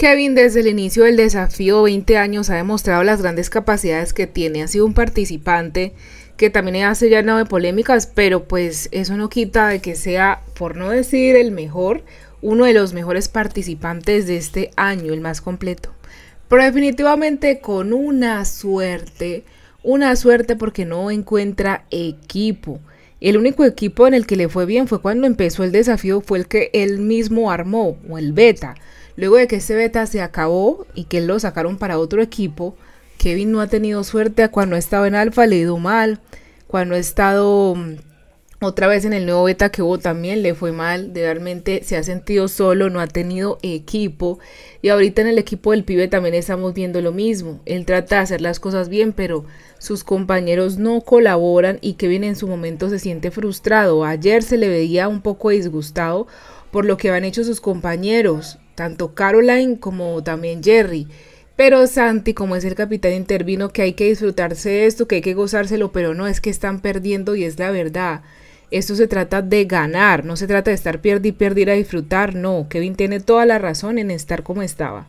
Kevin desde el inicio del desafío 20 años ha demostrado las grandes capacidades que tiene. Ha sido un participante que también ha llenado de polémicas, pero pues eso no quita de que sea, por no decir el mejor, uno de los mejores participantes de este año, el más completo. Pero definitivamente con una suerte, una suerte porque no encuentra equipo. El único equipo en el que le fue bien fue cuando empezó el desafío, fue el que él mismo armó, o el beta. Luego de que ese beta se acabó y que lo sacaron para otro equipo, Kevin no ha tenido suerte. Cuando ha estado en alfa le ha ido mal. Cuando ha estado mm, otra vez en el nuevo beta que hubo también le fue mal. Realmente se ha sentido solo, no ha tenido equipo. Y ahorita en el equipo del pibe también estamos viendo lo mismo. Él trata de hacer las cosas bien, pero sus compañeros no colaboran y Kevin en su momento se siente frustrado. Ayer se le veía un poco disgustado por lo que han hecho sus compañeros tanto Caroline como también Jerry. Pero Santi, como es el capitán, intervino que hay que disfrutarse esto, que hay que gozárselo, pero no es que están perdiendo y es la verdad. Esto se trata de ganar, no se trata de estar pierde y perder a disfrutar, no. Kevin tiene toda la razón en estar como estaba.